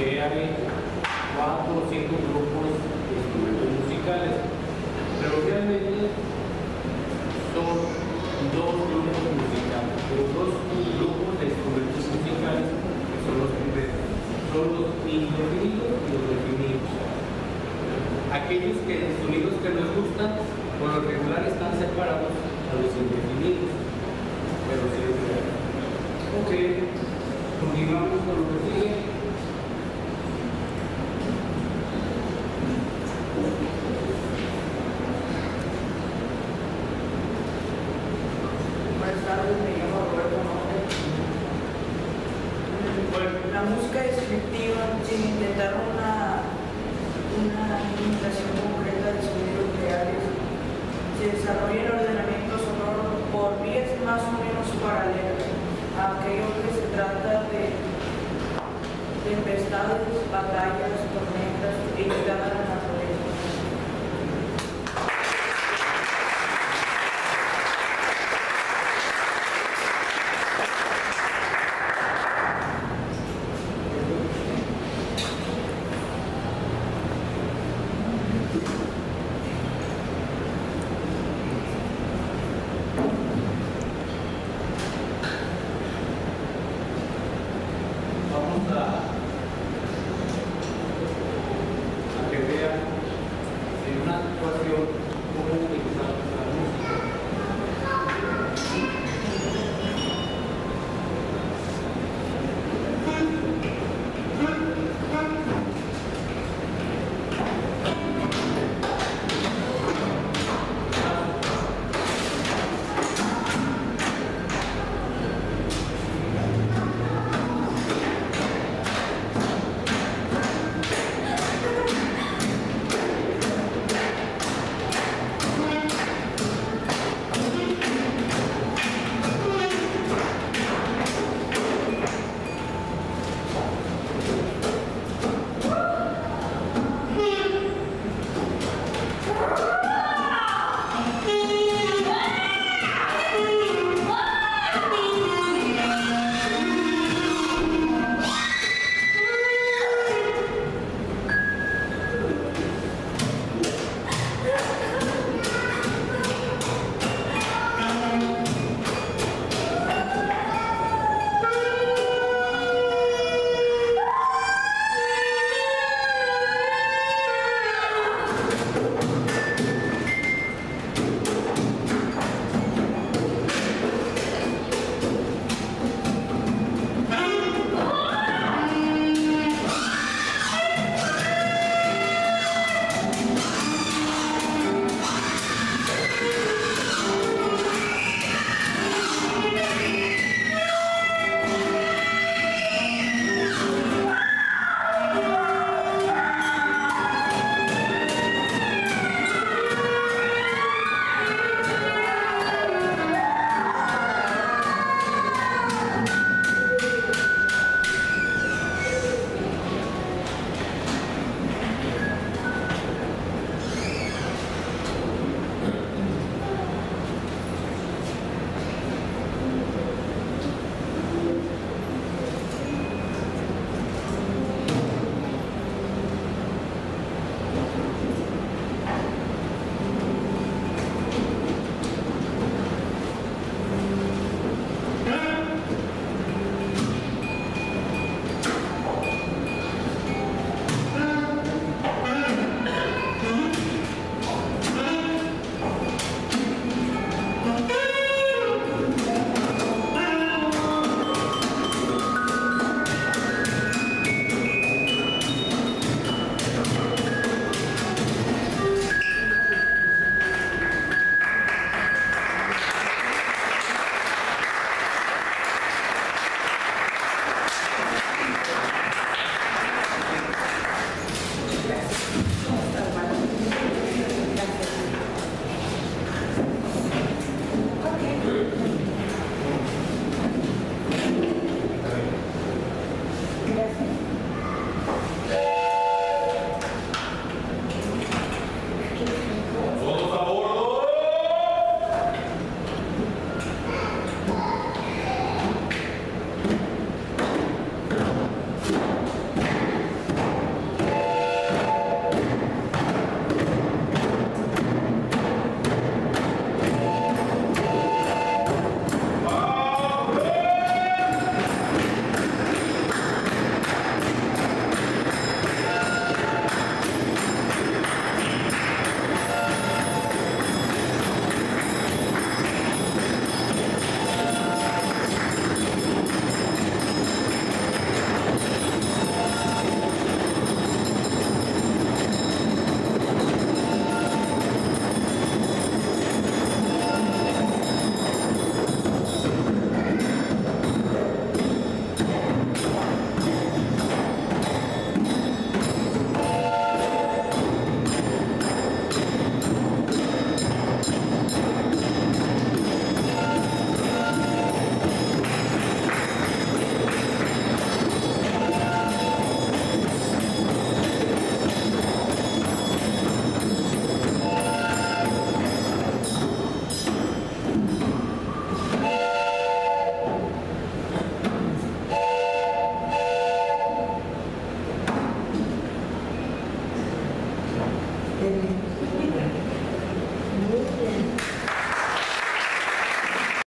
hay cuatro o cinco grupos de instrumentos musicales, pero realmente son dos grupos musicales, pero dos grupos de instrumentos musicales que son los que son los indefinidos y los definidos. Aquellos que, sonidos que nos gustan, por lo regular están separados a los indefinidos, pero siempre. Ok, continuamos con lo que sigue. La música descriptiva, sin intentar una, una imitación concreta de sonidos reales, se desarrolla en ordenamiento sonoro por vías más o menos paralelas a aquello que se trata de tempestades, batallas, tormentas y llegada a la naturaleza. Vamos a, que vean en una actuación